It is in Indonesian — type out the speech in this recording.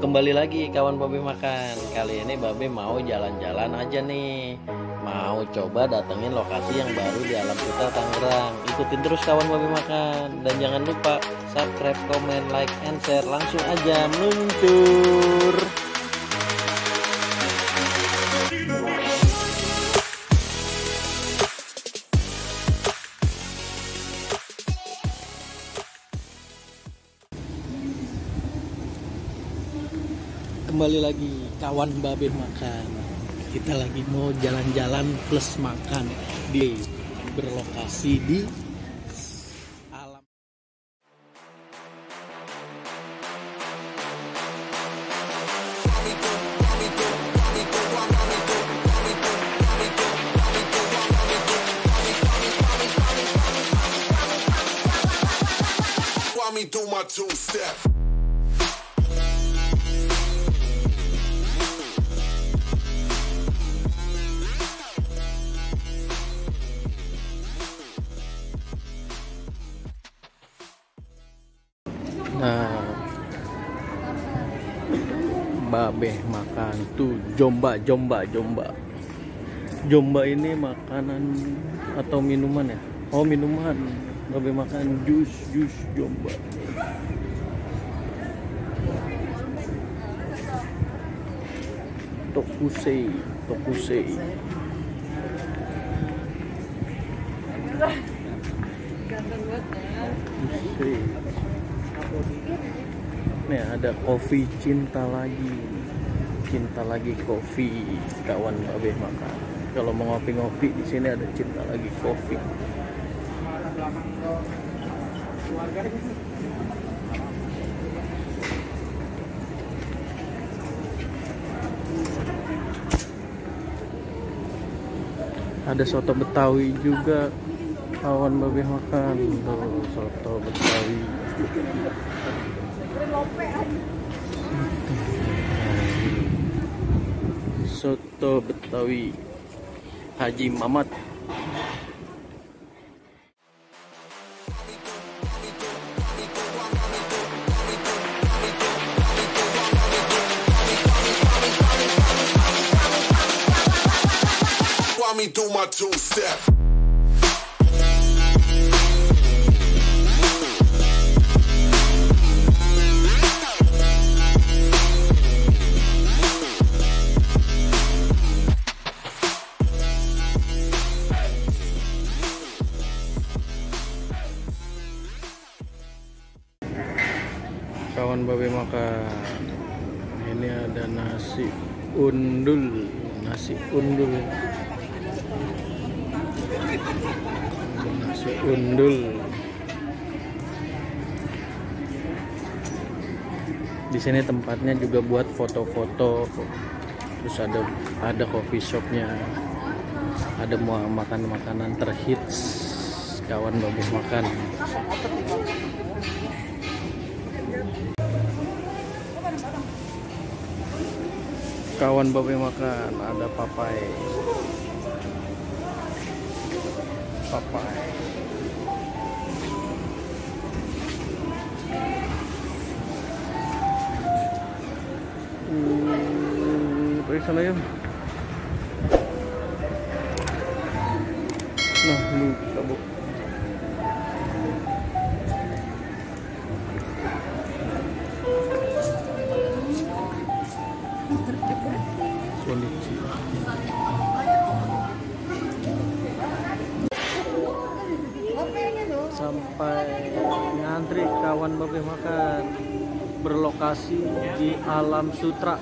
kembali lagi kawan Babe makan. Kali ini Babe mau jalan-jalan aja nih. Mau coba datengin lokasi yang baru di Alam Sutra Tangerang. Ikutin terus kawan Babe makan. Dan jangan lupa subscribe comment like and share langsung aja. Meluncur kembali lagi kawan babe makan kita lagi mau jalan-jalan plus makan di berlokasi di alam two step. Babe makan tuh jomba jomba jomba. Jomba ini makanan atau minuman ya? Oh minuman. Babe makan jus jus jomba. Tokusei tokusei tokusei Nih ada kopi cinta lagi. Cinta lagi kopi kawan babe makan. Kalau mau ngopi-ngopi di sini ada cinta lagi kopi. Ada soto betawi juga kawan babe makan. Tuh soto betawi soto betawi Haji Mamat While me do my two step. Kawan babe makan. Ini ada nasi undul nasi undul. Nasi undul. Di sini tempatnya juga buat foto-foto. Terus ada ada coffee shopnya. Ada mau makan makanan terhits. Kawan babe makan kawan babe makan ada papai. Papai. Hmm, ya nah lu kabuk sampai ngantri kawan babe makan. Berlokasi di Alam Sutra